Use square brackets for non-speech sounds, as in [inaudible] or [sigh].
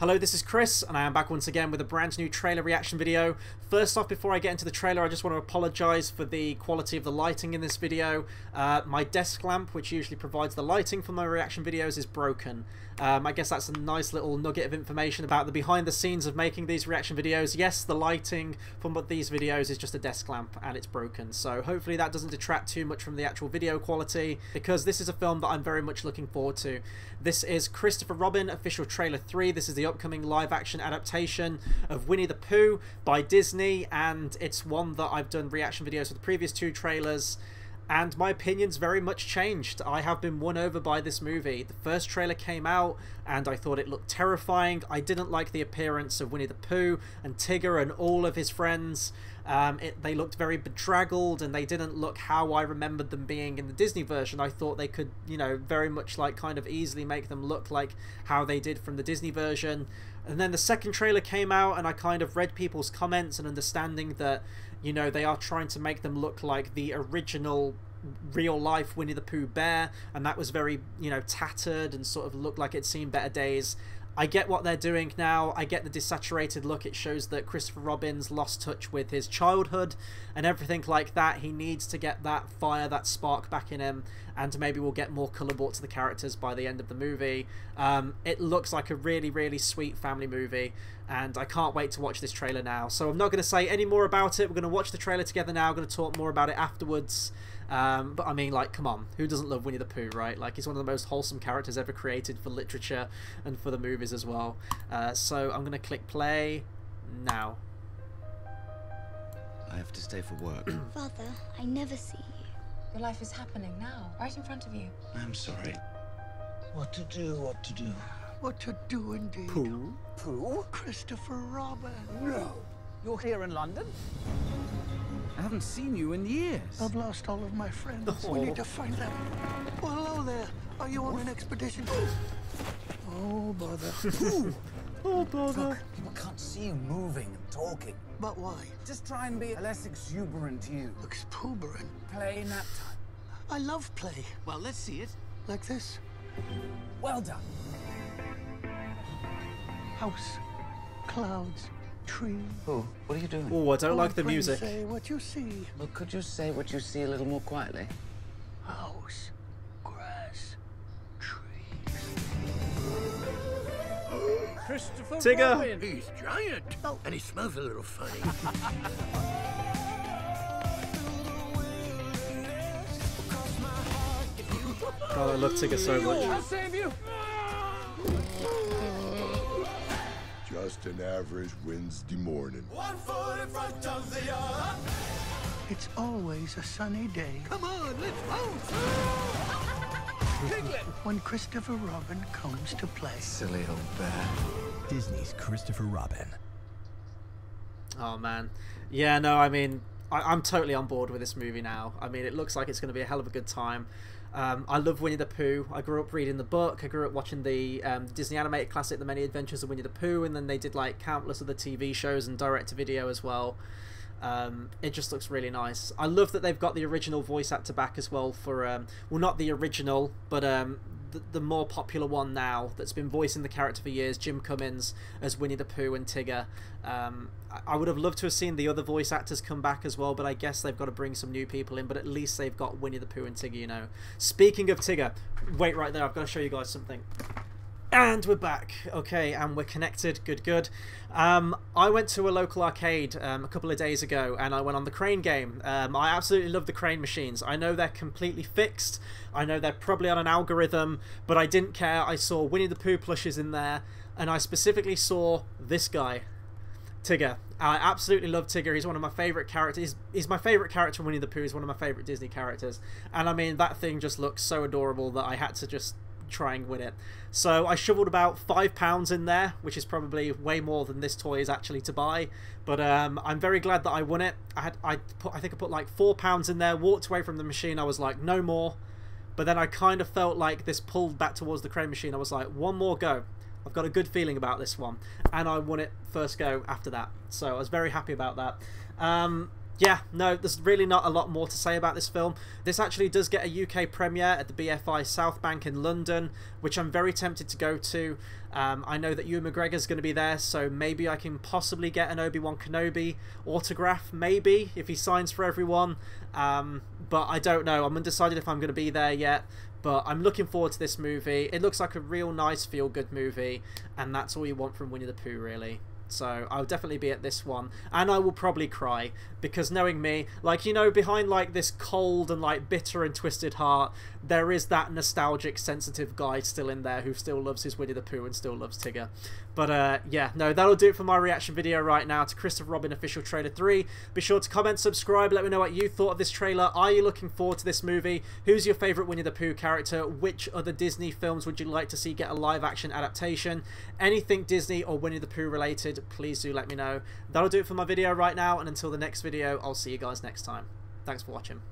Hello, this is Chris, and I am back once again with a brand new trailer reaction video. First off, before I get into the trailer, I just want to apologise for the quality of the lighting in this video. Uh, my desk lamp, which usually provides the lighting for my reaction videos, is broken. Um, I guess that's a nice little nugget of information about the behind the scenes of making these reaction videos. Yes, the lighting from these videos is just a desk lamp and it's broken, so hopefully that doesn't detract too much from the actual video quality, because this is a film that I'm very much looking forward to. This is Christopher Robin, official trailer 3. This is the upcoming live action adaptation of Winnie the Pooh by Disney, and it's one that I've done reaction videos for the previous two trailers and my opinion's very much changed. I have been won over by this movie. The first trailer came out and I thought it looked terrifying. I didn't like the appearance of Winnie the Pooh and Tigger and all of his friends. Um, it, they looked very bedraggled and they didn't look how I remembered them being in the Disney version. I thought they could, you know, very much like kind of easily make them look like how they did from the Disney version. And then the second trailer came out and I kind of read people's comments and understanding that you know, they are trying to make them look like the original real life Winnie the Pooh bear, and that was very, you know, tattered and sort of looked like it'd seen better days. I get what they're doing now. I get the desaturated look. It shows that Christopher Robin's lost touch with his childhood and everything like that. He needs to get that fire, that spark back in him, and maybe we'll get more colour brought to the characters by the end of the movie. Um, it looks like a really, really sweet family movie, and I can't wait to watch this trailer now. So I'm not going to say any more about it. We're going to watch the trailer together now. I'm going to talk more about it afterwards. Um, but I mean, like, come on, who doesn't love Winnie the Pooh, right? Like, he's one of the most wholesome characters ever created for literature and for the movies as well. Uh, so I'm going to click play now. I have to stay for work. [clears throat] Father, I never see you. Your life is happening now, right in front of you. I'm sorry. What to do, what to do. What to do indeed. Pooh? Pooh? Christopher Robin. No. You're here in London? I haven't seen you in years. I've lost all of my friends. Oh. We need to find them. Well, hello there. Are you on an expedition? Oh, bother. [laughs] oh, bother. Look, people can't see you moving and talking. But why? Just try and be less exuberant you. Exuberant? Play nap time. I love play. Well, let's see it. Like this? Well done. House. Clouds tree. Oh, what are you doing? Oh, I don't oh, like the music. Say what you see. Well, could you say what you see a little more quietly? House, grass, trees. Christopher Tigger. Robin. He's giant. Oh. And he smells a little funny. [laughs] God, I love Tigger so much. I'll save you. Just an average Wednesday morning. One foot in front of the other. It's always a sunny day. Come on, let's bounce! Piglet! When Christopher Robin comes to play. Silly old bear. Disney's Christopher Robin. Oh man, yeah. No, I mean, I, am totally on board with this movie now. I mean, it looks like it's going to be a hell of a good time. Um, I love Winnie the Pooh. I grew up reading the book. I grew up watching the um, Disney animated classic, The Many Adventures of Winnie the Pooh, and then they did like countless other TV shows and direct-to-video as well. Um, it just looks really nice. I love that they've got the original voice actor back as well for, um, well, not the original, but um, the, the more popular one now that's been voicing the character for years, Jim Cummings as Winnie the Pooh and Tigger. Um, I, I would have loved to have seen the other voice actors come back as well, but I guess they've got to bring some new people in. But at least they've got Winnie the Pooh and Tigger, you know. Speaking of Tigger, wait right there, I've got to show you guys something. And we're back. Okay, and we're connected. Good, good. Um, I went to a local arcade um, a couple of days ago and I went on the crane game. Um, I absolutely love the crane machines. I know they're completely fixed. I know they're probably on an algorithm, but I didn't care. I saw Winnie the Pooh plushes in there and I specifically saw this guy. Tigger. I absolutely love Tigger. He's one of my favourite characters. He's, my favourite character Winnie the Pooh. He's one of my favourite Disney characters. And I mean, that thing just looks so adorable that I had to just try and win it. So I shoveled about five pounds in there, which is probably way more than this toy is actually to buy. But um, I'm very glad that I won it. I had I put I think I put like four pounds in there. Walked away from the machine. I was like, no more. But then I kind of felt like this pulled back towards the crane machine. I was like, one more go. I've got a good feeling about this one, and I won it first go after that. So I was very happy about that. Um, yeah, no, there's really not a lot more to say about this film. This actually does get a UK premiere at the BFI South Bank in London, which I'm very tempted to go to. Um, I know that Ewan McGregor's going to be there, so maybe I can possibly get an Obi-Wan Kenobi autograph, maybe, if he signs for everyone. Um, but I don't know. I'm undecided if I'm going to be there yet. But I'm looking forward to this movie. It looks like a real nice feel-good movie, and that's all you want from Winnie the Pooh, really. So I'll definitely be at this one, and I will probably cry because knowing me, like you know, behind like this cold and like bitter and twisted heart, there is that nostalgic, sensitive guy still in there who still loves his Winnie the Pooh and still loves Tigger. But uh, yeah, no, that'll do it for my reaction video right now to Christopher Robin official trailer three. Be sure to comment, subscribe, let me know what you thought of this trailer. Are you looking forward to this movie? Who's your favourite Winnie the Pooh character? Which other Disney films would you like to see get a live action adaptation? Anything Disney or Winnie the Pooh related? Please do let me know. That'll do it for my video right now, and until the next video, I'll see you guys next time. Thanks for watching.